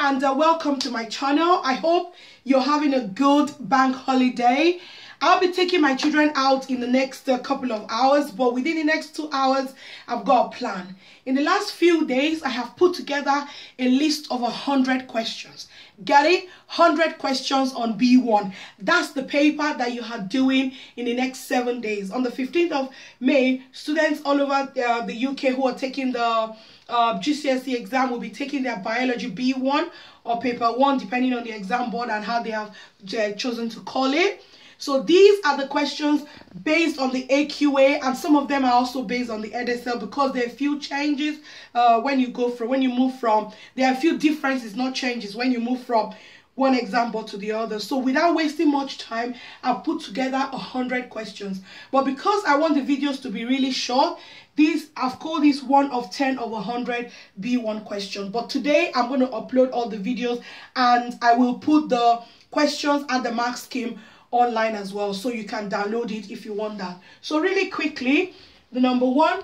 and uh, welcome to my channel. I hope you're having a good bank holiday. I'll be taking my children out in the next uh, couple of hours, but within the next two hours, I've got a plan. In the last few days, I have put together a list of a hundred questions. Get it? 100 questions on B1. That's the paper that you are doing in the next seven days. On the 15th of May, students all over uh, the UK who are taking the uh, GCSE exam will be taking their biology B1 or paper 1 depending on the exam board and how they have uh, chosen to call it. So these are the questions based on the AQA and some of them are also based on the Edexcel because there are a few changes uh, when you go from, when you move from, there are a few differences, not changes, when you move from one example to the other. So without wasting much time, I've put together a hundred questions. But because I want the videos to be really short, these I've called this one of 10 of 100 B1 questions. But today I'm going to upload all the videos and I will put the questions and the mark scheme online as well so you can download it if you want that. So really quickly the number one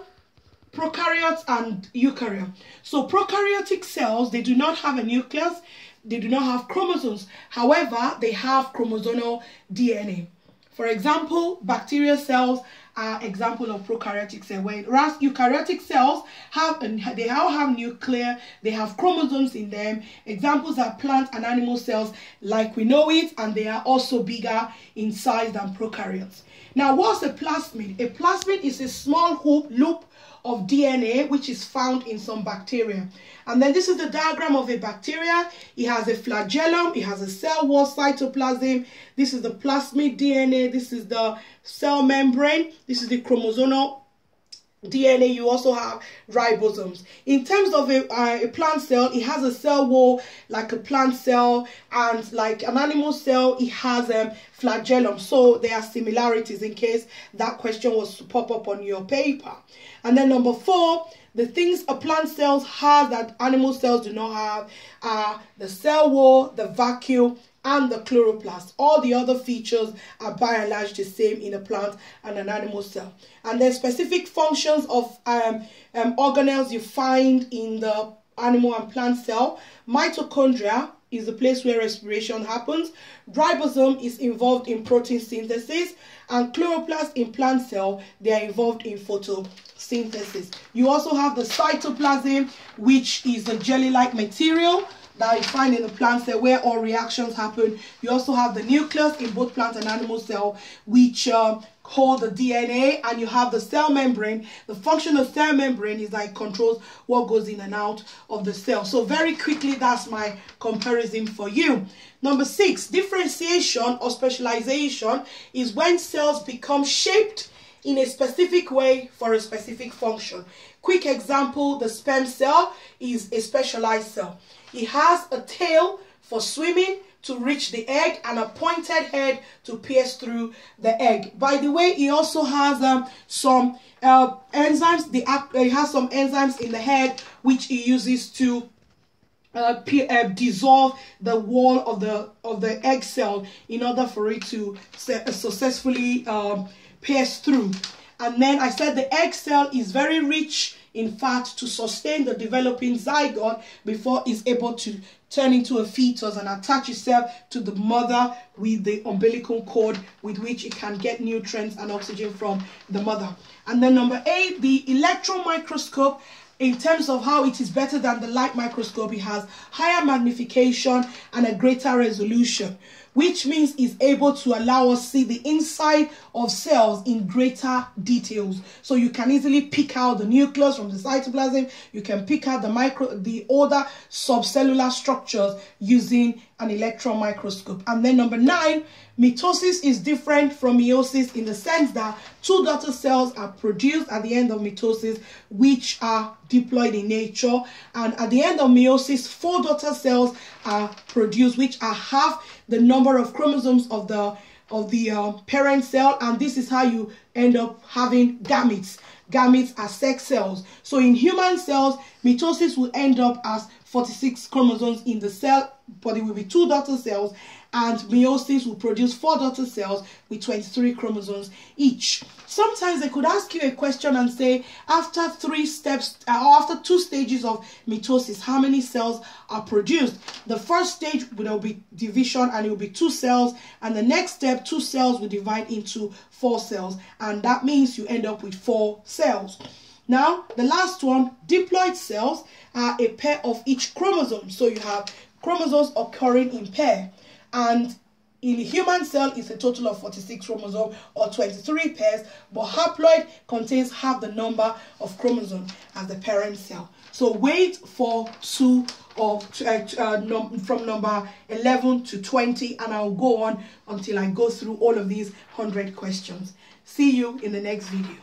prokaryotes and eukaryote so prokaryotic cells they do not have a nucleus they do not have chromosomes. However they have chromosomal dna for example bacterial cells are example of prokaryotic cell whereas eukaryotic cells have they all have nuclear they have chromosomes in them. Examples are plant and animal cells like we know it and they are also bigger in size than prokaryotes. Now what's a plasmid? A plasmid is a small hoop loop of DNA which is found in some bacteria. And then this is the diagram of a bacteria. It has a flagellum, it has a cell wall cytoplasm. This is the plasmid DNA, this is the cell membrane, this is the chromosomal DNA, you also have ribosomes. In terms of a, uh, a, plant cell, it has a cell wall like a plant cell, and like an animal cell, it has a um, flagellum. So there are similarities in case that question was to pop up on your paper. And then number four, the things a plant cells has that animal cells do not have are the cell wall, the vacuole, and the chloroplast. All the other features are by and large the same in a plant and an animal cell. And the specific functions of um, um, organelles you find in the animal and plant cell. Mitochondria is the place where respiration happens. Ribosome is involved in protein synthesis. And chloroplast in plant cell, they are involved in photosynthesis. You also have the cytoplasm, which is a jelly-like material that you find in the plant cell where all reactions happen. You also have the nucleus in both plant and animal cell, which uh, hold the DNA, and you have the cell membrane. The function of cell membrane is it controls what goes in and out of the cell. So very quickly, that's my comparison for you. Number six, differentiation or specialization is when cells become shaped in a specific way for a specific function. Quick example, the sperm cell is a specialized cell. It has a tail for swimming to reach the egg and a pointed head to pierce through the egg. By the way, it also has um, some uh, enzymes. The, it has some enzymes in the head which it uses to uh, uh, dissolve the wall of the of the egg cell in order for it to successfully um, pierce through. And then I said the egg cell is very rich in fact, to sustain the developing zygote before it's able to turn into a fetus and attach itself to the mother with the umbilical cord with which it can get nutrients and oxygen from the mother. And then number eight, the electron microscope in terms of how it is better than the light microscope, it has higher magnification and a greater resolution which means is able to allow us see the inside of cells in greater details. So you can easily pick out the nucleus from the cytoplasm. You can pick out the micro, the other subcellular structures using an electron microscope. And then number nine, mitosis is different from meiosis in the sense that two daughter cells are produced at the end of mitosis, which are diploid in nature. And at the end of meiosis, four daughter cells are produced, which are half the number of chromosomes of the of the uh, parent cell and this is how you end up having gametes gametes are sex cells so in human cells mitosis will end up as 46 chromosomes in the cell, but it will be two daughter cells, and meiosis will produce four daughter cells with 23 chromosomes each. Sometimes they could ask you a question and say, after three steps, uh, or after two stages of mitosis, how many cells are produced? The first stage will be division and it will be two cells, and the next step, two cells will divide into four cells, and that means you end up with four cells. Now, the last one, diploid cells are a pair of each chromosome. So you have chromosomes occurring in pair. And in human cell, it's a total of 46 chromosomes or 23 pairs, but haploid contains half the number of chromosomes as the parent cell. So wait for two of uh, uh, num from number 11 to 20 and I'll go on until I go through all of these 100 questions. See you in the next video.